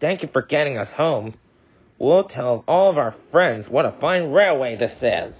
Thank you for getting us home. We'll tell all of our friends what a fine railway this is.